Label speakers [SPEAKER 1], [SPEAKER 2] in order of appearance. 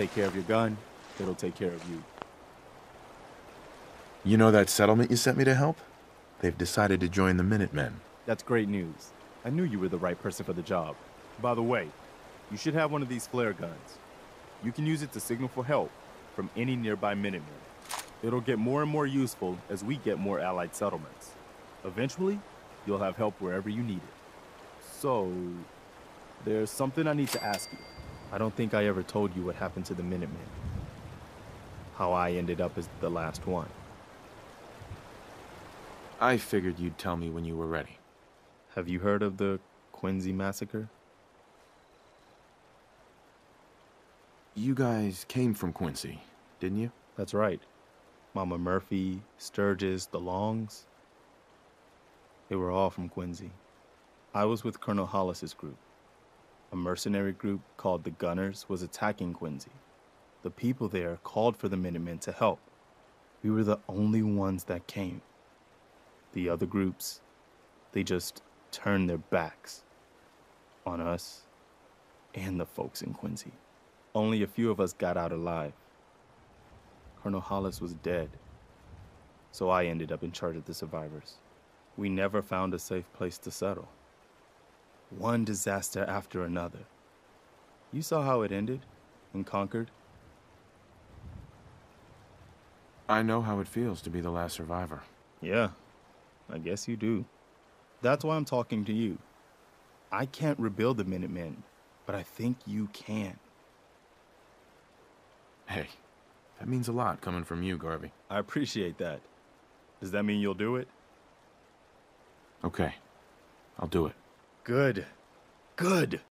[SPEAKER 1] take care of your gun, it'll take care of you.
[SPEAKER 2] You know that settlement you sent me to help? They've decided to join the Minutemen.
[SPEAKER 1] That's great news. I knew you were the right person for the job. By the way, you should have one of these flare guns. You can use it to signal for help from any nearby Minutemen. It'll get more and more useful as we get more allied settlements. Eventually, you'll have help wherever you need it. So, there's something I need to ask you. I don't think I ever told you what happened to the Minutemen. How I ended up as the last one.
[SPEAKER 2] I figured you'd tell me when you were ready.
[SPEAKER 1] Have you heard of the Quincy massacre?
[SPEAKER 2] You guys came from Quincy, didn't you?
[SPEAKER 1] That's right. Mama Murphy, Sturgis, the Longs. They were all from Quincy. I was with Colonel Hollis's group. A mercenary group called the Gunners was attacking Quincy. The people there called for the Minutemen to help. We were the only ones that came. The other groups, they just turned their backs on us and the folks in Quincy. Only a few of us got out alive. Colonel Hollis was dead, so I ended up in charge of the survivors. We never found a safe place to settle. One disaster after another. You saw how it ended in Concord?
[SPEAKER 2] I know how it feels to be the last survivor.
[SPEAKER 1] Yeah, I guess you do. That's why I'm talking to you. I can't rebuild the Minutemen, but I think you can.
[SPEAKER 2] Hey, that means a lot coming from you, Garvey.
[SPEAKER 1] I appreciate that. Does that mean you'll do it?
[SPEAKER 2] Okay, I'll do it.
[SPEAKER 1] Good. Good.